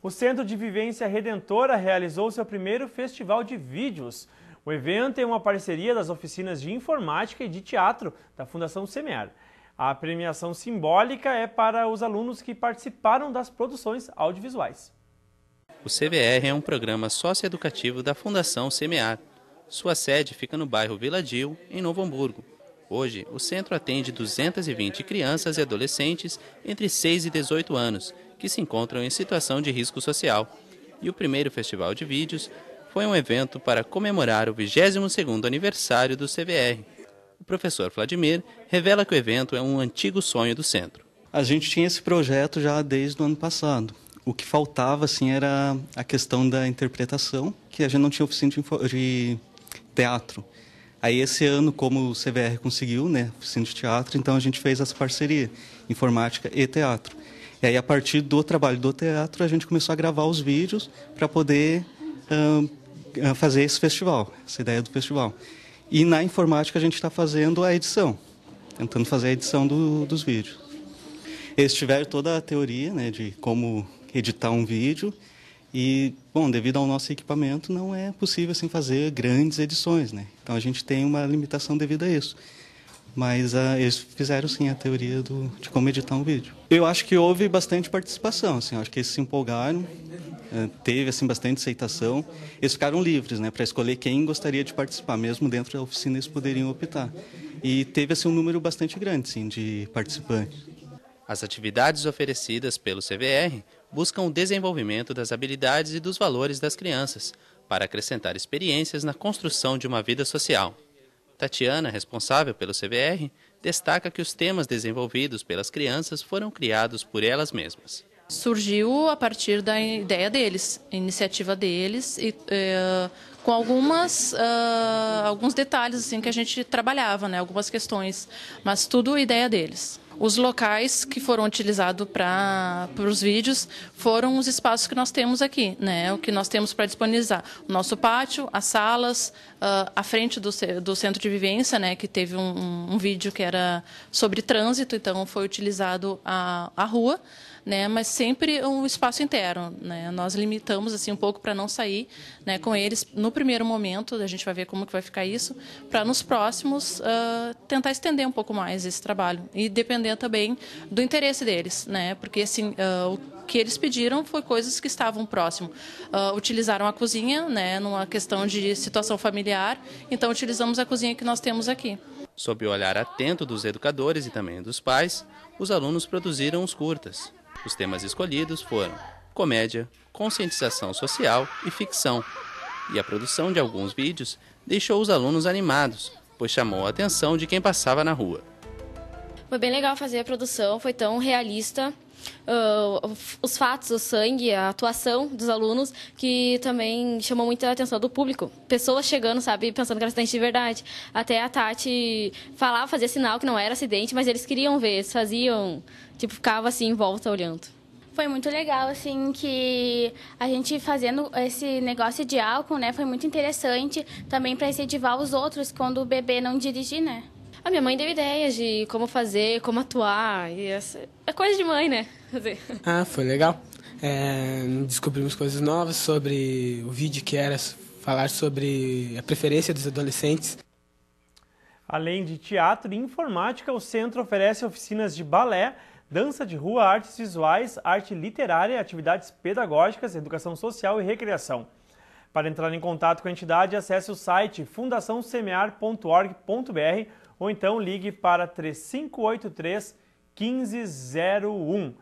o Centro de Vivência Redentora realizou seu primeiro festival de vídeos. O evento é uma parceria das oficinas de informática e de teatro da Fundação Semear. A premiação simbólica é para os alunos que participaram das produções audiovisuais. O CVR é um programa socioeducativo da Fundação Semear. Sua sede fica no bairro Vila Dil, em Novo Hamburgo. Hoje, o centro atende 220 crianças e adolescentes entre 6 e 18 anos que se encontram em situação de risco social. E o primeiro festival de vídeos foi um evento para comemorar o 22º aniversário do CVR. O professor Vladimir revela que o evento é um antigo sonho do centro. A gente tinha esse projeto já desde o ano passado. O que faltava assim era a questão da interpretação, que a gente não tinha oficina de teatro. Aí esse ano, como o CVR conseguiu, né, oficina de teatro, então a gente fez essa parceria, informática e teatro. E aí, a partir do trabalho do teatro, a gente começou a gravar os vídeos para poder uh, fazer esse festival, essa ideia do festival. E na informática, a gente está fazendo a edição, tentando fazer a edição do, dos vídeos. Eles tiveram toda a teoria né, de como editar um vídeo e, bom, devido ao nosso equipamento, não é possível assim, fazer grandes edições. Né? Então, a gente tem uma limitação devido a isso mas uh, eles fizeram sim a teoria do, de como editar um vídeo. Eu acho que houve bastante participação, assim, acho que eles se empolgaram, uh, teve assim bastante aceitação. Eles ficaram livres, né, para escolher quem gostaria de participar, mesmo dentro da oficina eles poderiam optar. E teve assim um número bastante grande, sim, de participantes. As atividades oferecidas pelo CVR buscam o desenvolvimento das habilidades e dos valores das crianças, para acrescentar experiências na construção de uma vida social. Tatiana, responsável pelo CVR, destaca que os temas desenvolvidos pelas crianças foram criados por elas mesmas. Surgiu a partir da ideia deles, iniciativa deles, e, é, com algumas, uh, alguns detalhes assim que a gente trabalhava, né, algumas questões, mas tudo ideia deles. Os locais que foram utilizados para os vídeos foram os espaços que nós temos aqui, né? O que nós temos para disponibilizar. O nosso pátio, as salas, uh, a frente do, do centro de vivência, né? Que teve um, um, um vídeo que era sobre trânsito, então foi utilizado a, a rua né? Mas sempre um espaço interno, né? Nós limitamos assim um pouco para não sair, né? Com eles no primeiro momento, a gente vai ver como que vai ficar isso, para nos próximos uh, tentar estender um pouco mais esse trabalho e depender também do interesse deles, né? Porque assim uh, o que eles pediram foi coisas que estavam próximo. Uh, utilizaram a cozinha, né? Numa questão de situação familiar, então utilizamos a cozinha que nós temos aqui. Sob o olhar atento dos educadores e também dos pais, os alunos produziram os curtas. Os temas escolhidos foram comédia, conscientização social e ficção. E a produção de alguns vídeos deixou os alunos animados, pois chamou a atenção de quem passava na rua. Foi bem legal fazer a produção, foi tão realista. Uh, os fatos, o sangue, a atuação dos alunos, que também chamou muita atenção do público. Pessoas chegando, sabe, pensando que era acidente de verdade. Até a Tati falava, fazia sinal que não era acidente, mas eles queriam ver, eles faziam, tipo, ficava assim em volta olhando. Foi muito legal, assim, que a gente fazendo esse negócio de álcool, né, foi muito interessante também para incentivar os outros quando o bebê não dirigir, né. A minha mãe deu ideias de como fazer, como atuar. E essa... É coisa de mãe, né? Fazer. Ah, foi legal. É, descobrimos coisas novas sobre o vídeo que era falar sobre a preferência dos adolescentes. Além de teatro e informática, o centro oferece oficinas de balé, dança de rua, artes visuais, arte literária, atividades pedagógicas, educação social e recreação. Para entrar em contato com a entidade, acesse o site fundaçãosemear.org.br ou então ligue para 3583 1501.